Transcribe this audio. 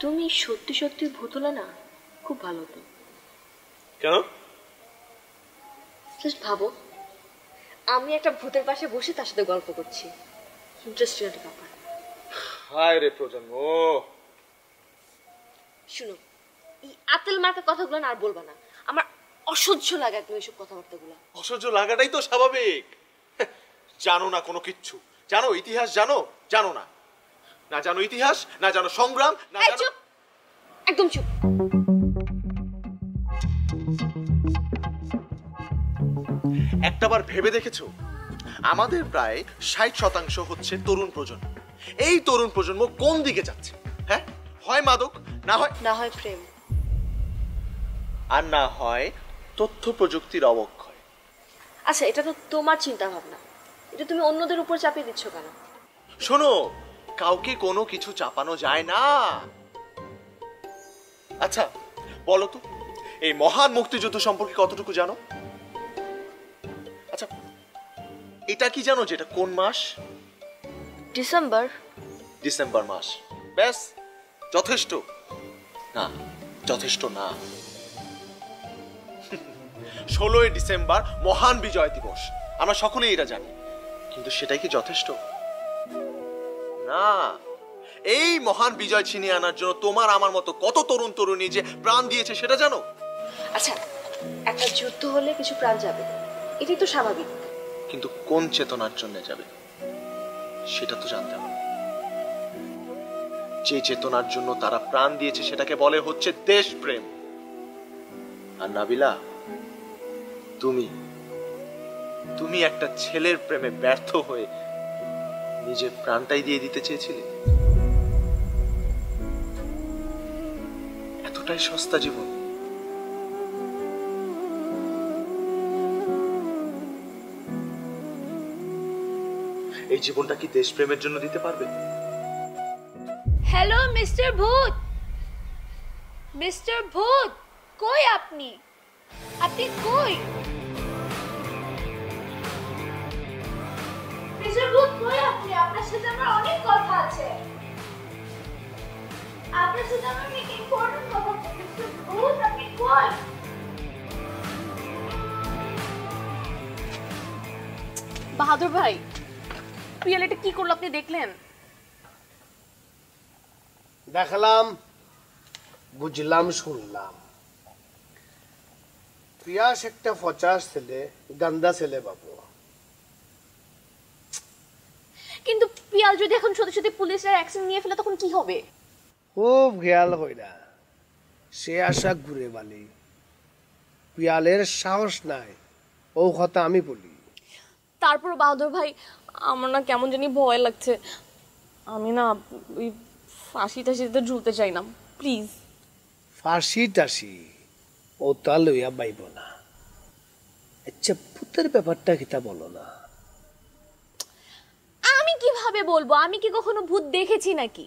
তুমি সত্যি সত্যি ভূত হলে না? খুব ভালো হতো। কেন? জাস্ট ভাবো আমি একটা ভূতের পাশে বসে তার সাথে গল্প করছি। ইন্টারেস্টিং একটা ব্যাপার। হায় রে প্রজন্ম শুনো এই আতেল মার্কা কথাগুলো না আর বলবা না। আমার অসহ্য লাগে একদম এইসব কথাবার্তাগুলো। অসহ্য লাগাটাই তো স্বাভাবিক। জানো না কোনো কিচ্ছু। জানো ইতিহাস জানো জানো না। না জানো ইতিহাস না জানো সংগ্রাম না জানো একদম চুপ! একটাবার ভেবে দেখেছ? আমাদের প্রায় ষাট শতাংশ হচ্ছে তরুণ প্রজন্ম। এই তরুণ প্রজন্ম কোন দিকে যাচ্ছে? হ্যাঁ? হয় মাদক না হয় না হয় প্রেম। আর না হয় তথ্য প্রযুক্তির অবক্ষয়। আচ্ছা এটা তো তোমার চিন্তা ভাবনা এটা তুমি অন্যদের উপর চাপিয়ে দিচ্ছ কেন? শোনো কাউকে কোনো কিছু চাপানো যায় না। আচ্ছা বলো তো এই মহান মুক্তিযুদ্ধ সম্পর্কে কতটুকু জানো? আচ্ছা এটা কি জানো যে এটা কোন মাস? ডিসেম্বর। ডিসেম্বর মাস। ব্যাস যথেষ্ট। না যথেষ্ট না। ষোলোই ডিসেম্বর মহান বিজয় দিবস আমরা সকলেই এটা জানি। কিন্তু সেটাই কি যথেষ্ট? না। এই মহান বিজয় ছিনিয়ে আনার জন্য তোমার আমার মতো কত তরুণ তরুণী যে প্রাণ দিয়েছে সেটা জানো? আচ্ছা একটা যুদ্ধ হলে কিছু প্রাণ যাবে। এটাই তো স্বাভাবিক। কিন্তু কোন চেতনার জন্য যাবে? সেটা তো জানতে হবে। যে চেতনার জন্য তারা প্রাণ দিয়েছে সেটাকে বলে হচ্ছে দেশপ্রেম। আর নাবিলা তুমি তুমি একটা ছেলের প্রেমে ব্যর্থ হয়ে নিজের প্রাণটাই দিয়ে দিতে চেয়েছিলে? এতটাই সস্তা জীবন। এই জীবনটা কি দেশপ্রেমের জন্য দিতে পারবে? হ্যালো মিস্টার ভূত মিস্টার ভূত কই আপনি? আপনি কই? আপনার সাথে আমার অনেক কথা আছে। আপনার সাথে আমার অনেক ইম্পর্টেন্ট কথা আছে আপনি কই বাহাদুর ভাই প্রিয়াল এটা কি করল আপনি দেখলেন? দেখলাম বুঝলাম শুনলাম। পিয়াস একটা ফচাস ছেলে গান্দা ছেলে বাবু। কিন্তু পিয়াল যদি এখন সত্যি সত্যি পুলিশের অ্যাকশন নিয়ে ফেলে তখন কি হবে? খুব খেয়াল হইরা সে আশা ঘুরে বালি। পিয়ালের সাহস নাই ও কথা আমি বলি। তারপর বাহাদুর ভাই আমার না কেমন জানি ভয় লাগছে। আমি না ওই ফাঁসি টাসিতে ঝুলতে চাই না প্লিজ। ফাঁসি টাসি ও তা লইয়া বাইব না। আচ্ছা পুতের ব্যাপারটা কিতা বলো না? কীভাবে বলব? আমি কি কখনো ভূত দেখেছি নাকি?